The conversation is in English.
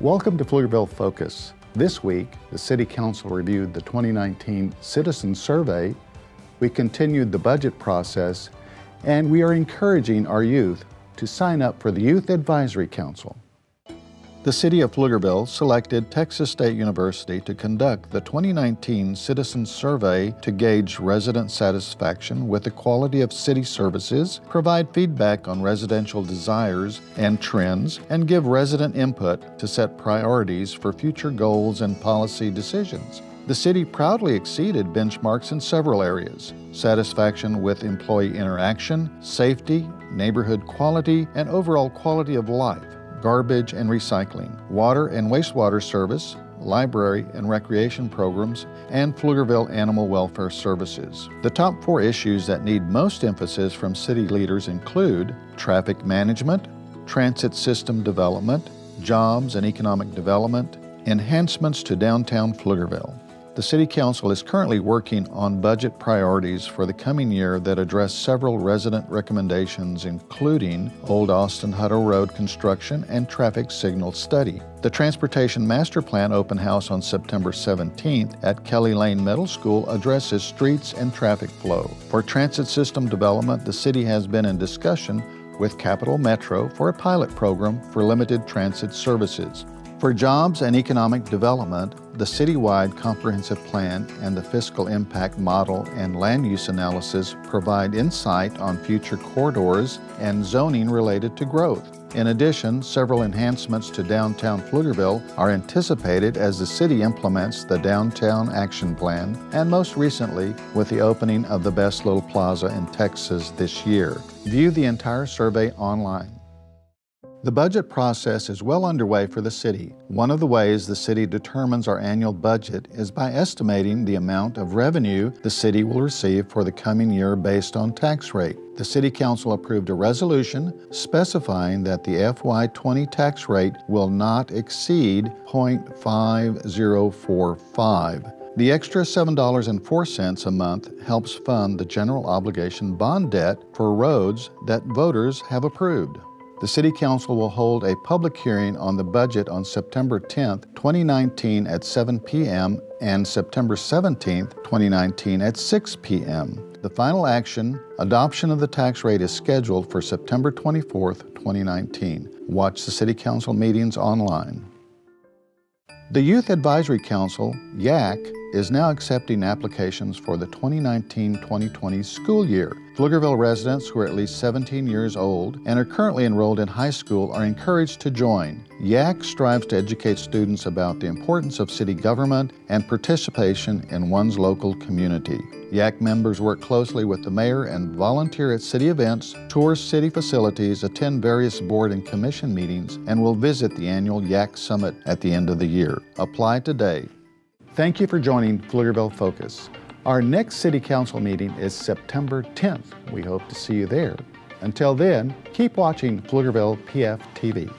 Welcome to Pflugerville Pfocus. This week, the City Council reviewed the 2019 Citizen Survey, we continued the budget process, and we are encouraging our youth to sign up for the Youth Advisory Council. The City of Pflugerville selected Texas State University to conduct the 2019 Citizen Survey to gauge resident satisfaction with the quality of city services, provide feedback on residential desires and trends, and give resident input to set priorities for future goals and policy decisions. The city proudly exceeded benchmarks in several areas satisfaction with employee interaction, safety, neighborhood quality, and overall quality of life garbage and recycling, water and wastewater service, library and recreation programs, and Pflugerville Animal Welfare Services. The top four issues that need most emphasis from city leaders include traffic management, transit system development, jobs and economic development, enhancements to downtown Pflugerville. The City Council is currently working on budget priorities for the coming year that address several resident recommendations, including Old Austin Hutto Road construction and traffic signal study. The Transportation Master Plan open house on September 17th at Kelly Lane Middle School addresses streets and traffic flow. For transit system development, the city has been in discussion with Capital Metro for a pilot program for limited transit services. For jobs and economic development, the citywide comprehensive plan and the fiscal impact model and land use analysis provide insight on future corridors and zoning related to growth. In addition, several enhancements to downtown Pflugerville are anticipated as the city implements the Downtown Action Plan and most recently with the opening of the Best Little Plaza in Texas this year. View the entire survey online. The budget process is well underway for the city. One of the ways the city determines our annual budget is by estimating the amount of revenue the city will receive for the coming year based on tax rate. The City Council approved a resolution specifying that the FY20 tax rate will not exceed 0.5045. The extra $7.04 a month helps fund the general obligation bond debt for roads that voters have approved. The City Council will hold a public hearing on the budget on September 10, 2019 at 7 p.m. and September 17, 2019 at 6 p.m. The final action, adoption of the tax rate, is scheduled for September 24, 2019. Watch the City Council meetings online. The Youth Advisory Council, YAC, is now accepting applications for the 2019 2020 school year. Pflugerville residents who are at least 17 years old and are currently enrolled in high school are encouraged to join. YAC strives to educate students about the importance of city government and participation in one's local community. YAC members work closely with the mayor and volunteer at city events, tour city facilities, attend various board and commission meetings, and will visit the annual YAC Summit at the end of the year. Apply today Thank you for joining Pflugerville Pfocus. Our next City Council meeting is September 10th. We hope to see you there. Until then, keep watching Pflugerville PF TV.